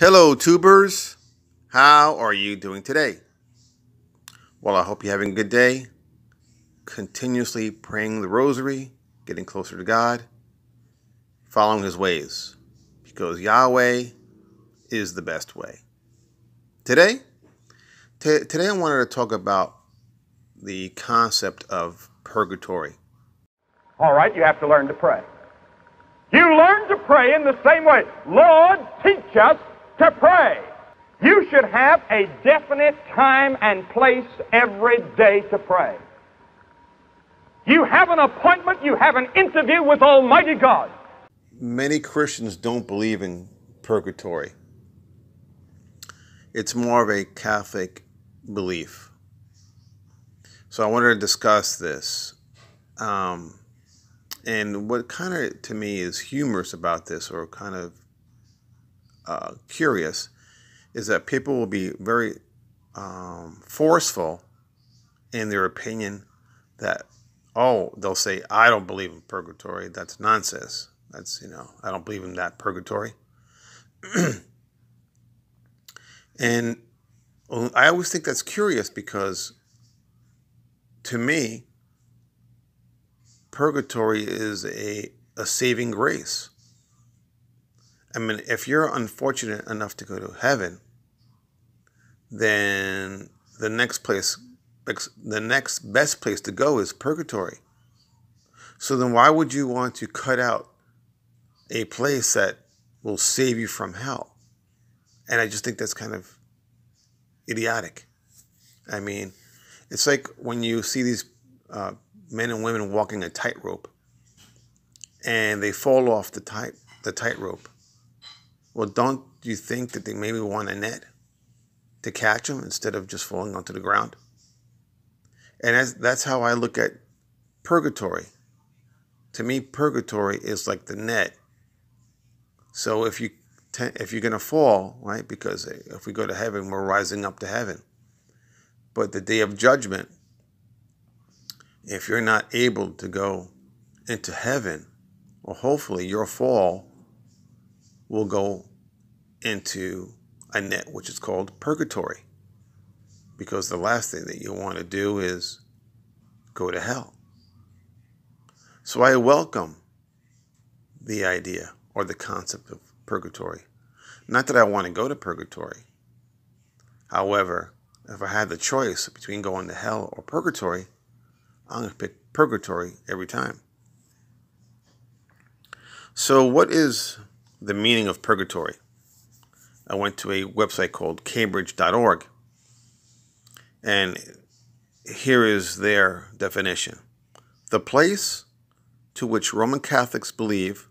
Hello, tubers. How are you doing today? Well, I hope you're having a good day. Continuously praying the rosary, getting closer to God, following His ways, because Yahweh is the best way. Today, t- today I wanted to talk about the concept of purgatory. All right, you have to learn to pray. You learn to pray in the same way. Lord, teach us to pray. You should have a definite time and place every day to pray. You have an appointment, you have an interview with Almighty God. Many Christians don't believe in purgatory. It's more of a Catholic belief. So I wanted to discuss this. Um, and what kind of, to me, is humorous about this, or kind of uh, curious, is that people will be very um, forceful in their opinion that, oh, they'll say, I don't believe in purgatory. That's nonsense. That's, you know, I don't believe in that purgatory. and I always think that's curious because to me, purgatory is a, a saving grace. I mean, if you're unfortunate enough to go to heaven, then the next place, the next best place to go is purgatory. So then why would you want to cut out a place that will save you from hell? And I just think that's kind of idiotic. I mean, it's like when you see these uh, men and women walking a tightrope and they fall off the tight the tightrope. Well, don't you think that they maybe want a net to catch them instead of just falling onto the ground? And that's, that's how I look at purgatory. To me, purgatory is like the net. So if you if you're gonna fall, right? Because if we go to heaven, we're rising up to heaven. But the day of judgment, if you're not able to go into heaven, well, hopefully your fall will go into a net which is called purgatory. Because the last thing that you want to do is go to hell. So I welcome the idea or the concept of purgatory. Not that I want to go to purgatory. However, if I had the choice between going to hell or purgatory, I'm going to pick purgatory every time. So, what is the meaning of purgatory? I went to a website called cambridge.org, and here is their definition the place to which Roman Catholics believe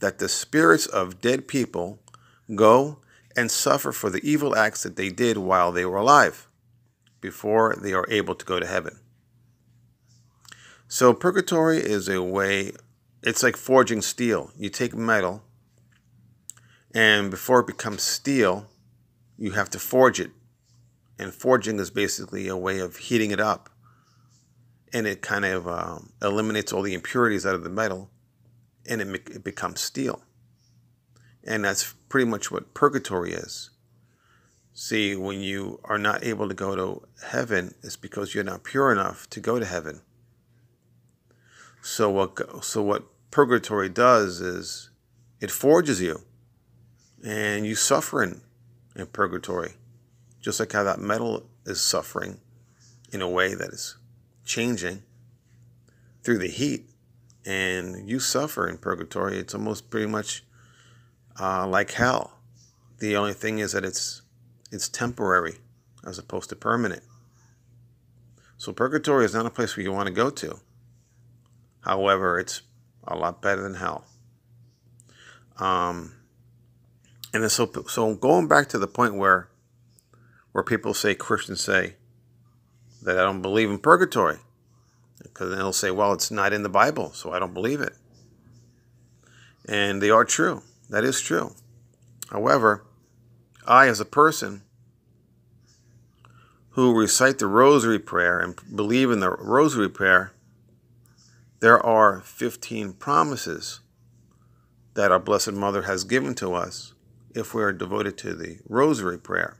that the spirits of dead people go and suffer for the evil acts that they did while they were alive before they are able to go to heaven. So, purgatory is a way, it's like forging steel. You take metal, and before it becomes steel, you have to forge it. And forging is basically a way of heating it up. And it kind of um, eliminates all the impurities out of the metal, and it, it becomes steel. And that's pretty much what purgatory is. See, when you are not able to go to heaven, it's because you're not pure enough to go to heaven. So what so what purgatory does is it forges you and you suffer in, in purgatory. Just like how that metal is suffering in a way that is changing through the heat and you suffer in purgatory. It's almost pretty much uh, like hell. The only thing is that it's it's temporary as opposed to permanent. So purgatory is not a place where you want to go to. However, it's a lot better than hell. Um, and so, so going back to the point where, where people say Christians say that I don't believe in purgatory, because then they'll say, well, it's not in the Bible, so I don't believe it. And they are true. That is true. However, I, as a person who recite the Rosary Prayer and believe in the Rosary Prayer, there are 15 promises that our Blessed Mother has given to us if we are devoted to the rosary prayer.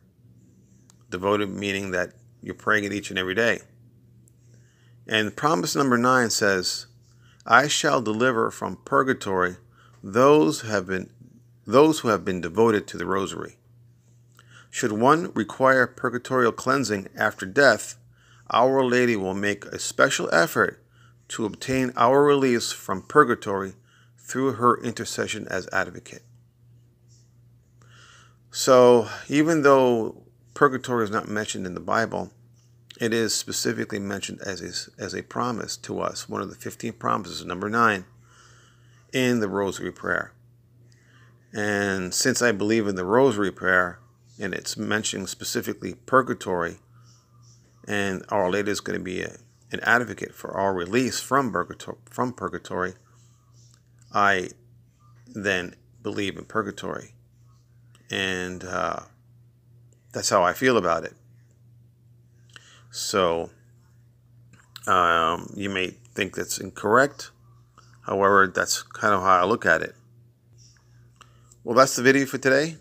Devoted meaning that you're praying it each and every day. And promise number nine says, I shall deliver from purgatory those who have been those who have been devoted to the rosary. Should one require purgatorial cleansing after death, Our Lady will make a special effort to obtain our release from purgatory through her intercession as advocate. So, even though purgatory is not mentioned in the Bible, it is specifically mentioned as a, as a promise to us, one of the 15 promises, number nine, in the Rosary Prayer. And since I believe in the Rosary Prayer, and it's mentioning specifically purgatory, and Our Lady is going to be a, an advocate for our release from purgatory, from purgatory, I then believe in purgatory. And uh, that's how I feel about it. So um, you may think that's incorrect. However, that's kind of how I look at it. Well, that's the video for today.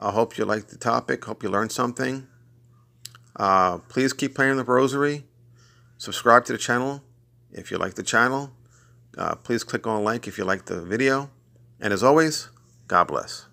I hope you liked the topic. Hope you learned something. Uh, please keep praying the rosary. Subscribe to the channel if you like the channel. Uh, please click on like if you like the video. And as always, God bless.